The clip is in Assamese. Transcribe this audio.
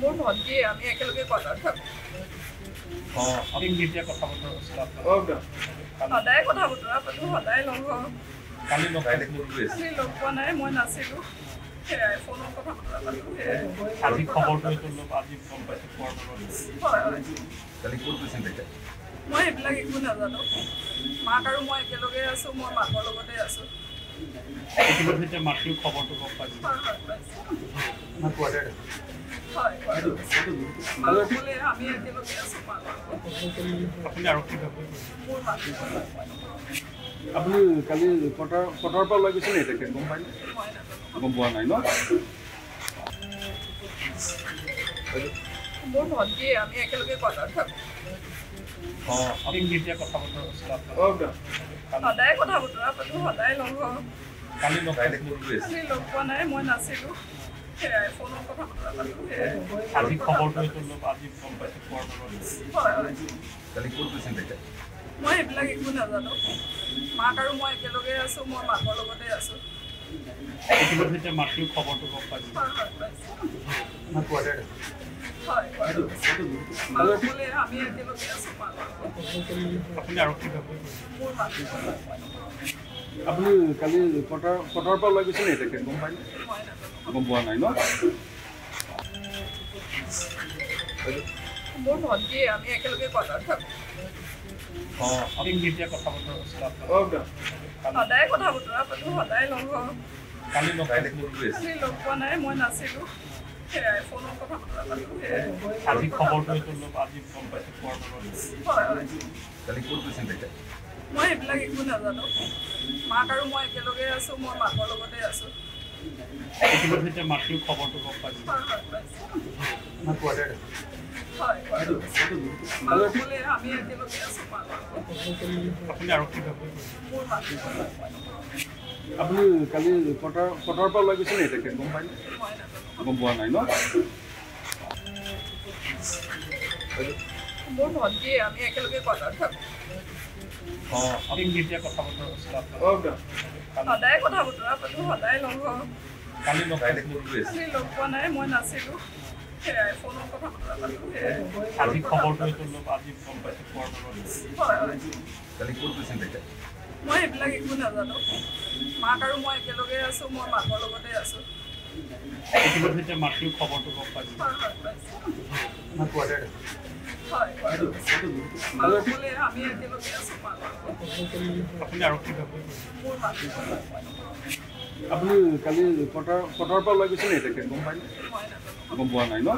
মোৰ ভণ্টি আমি একেলগে কটাত থাকোঁ অঁ আপুনি কেতিয়া কথা বতৰা হৈছিল আপোনাৰ সদায় কথা বতৰা পাতোঁ সদায় লগ হওঁ। কালি লগ কাইলৈ পাইছিলোঁ। কোন গৈ আছে খালি লগ পোৱা নাই মই নাছিলোঁ। সেয়াই ফোনত কথা বতৰা পাতোঁ সেয়াই। আজি খবৰটো এইটো অলপ আজি গম পাইছোঁ পোৱাৰ লগত হয় হয়। কালি ক'ত গৈছিল তেতিয়া মই সেইবিলাক একো নাজানো। মাক আৰু মই একেলগে আছোঁ মই মাকৰ লগতে আছোঁ। ইতিমধ্যে এতিয়া খবৰটো গম পাইছোঁ। আপুনি আৰক্ষী কালি কটাৰ কটাৰ পৰা ওলাই গৈছে নি তেখেত গম পাই গম পোৱা নাই ন? মোৰ ভণ্টি আমি একেলগে থাকোঁ। অঁ আপুনি কেতিয়া কথা বতৰা হৈছিল আপোনাৰ। সদায় কথা বতৰা পাতোঁ সদায় লগ হওঁ। কালি লগ পোৱা নাই মই নাছিলোঁ। সেয়াই ফোনত কথা বতৰা পাতোঁ আজি খবৰটো অলপ আজি গম পাইছোঁ কালি ক'ত গৈছিল তেতিয়া? মই সেইবিলাক একো নাজানো। মাক আৰু মই একেলগে আছোঁ মই মাকৰ লগতে আছোঁ। মাতৃও খবৰটো গম পাইছোঁ। আপুনি কালি কটাৰ কটাৰ পৰা ওলাই গৈছে নি তেখেত গম পাই মই নাজানো গম পোৱা নাই ন? মোৰ ভণ্টি আমি একেলগে থাকোঁ। সদায় কথা বতৰা পাতোঁ সদায় লগ হওঁ। কালি লগ পোৱা নাই মই নাছিলোঁ। আজি খবৰটো এইটো অলপ আজি গম পাইছোঁ পোৱাৰ কালি ক'ত গৈছিল তেতিয়া মই সেইবিলাক একো নাজানো মাক আৰু মই একেলগে আছোঁ মই মাকৰ লগতে আছোঁ ইতিমধ্যে মাতৃও খবৰটো গম পাইছোঁ আমি একেলগে আছোঁ মোৰ আপুনি কালি কটাৰ কটাৰ পৰা ওলাই গৈছে নি তেখেত গম পাই মই নাজানো গম পোৱা নাই ন? মোৰ ভণ্টি আমি একেলগে কটাত থাকোঁ। অঁ আপুনি কেতিয়া কথা বতৰা হৈছিল আপোনাৰ সদায় কথা বতৰা পাতোঁ সদায় লগ হওঁ। কালি লগ কাইলৈ কোন গৈ আছে খালি লগ পোৱা নাই মই নাছিলোঁ। সেয়াই ফোনত কথা বতৰা পাতোঁ সেয়াই। আজি খবৰটো আজি গম পাইছোঁ কালি ক'ত গৈছিল তেতিয়া মই সেইবিলাক একো নাজানো। মাক আৰু মই একেলগে আছোঁ মই মাকৰ লগতে আছোঁ। ইতিমধ্যে খবৰটো গম পাইছোঁ। আপুনি কালি কটাৰ কটাৰ পৰা ওলাই গৈছে নি তেখেত গম পাই মই নাজানো। গম পোৱা নাই ন?